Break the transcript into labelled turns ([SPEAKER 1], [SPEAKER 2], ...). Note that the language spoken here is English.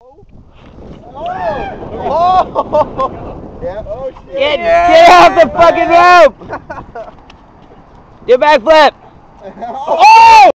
[SPEAKER 1] Oh! Oh! Yeah. Oh shit.
[SPEAKER 2] Get, yeah. get off the fucking rope! Do a backflip!
[SPEAKER 1] oh!